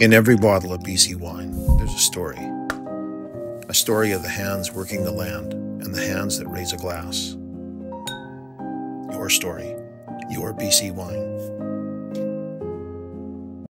In every bottle of BC wine, there's a story. A story of the hands working the land and the hands that raise a glass. Your story, your BC wine.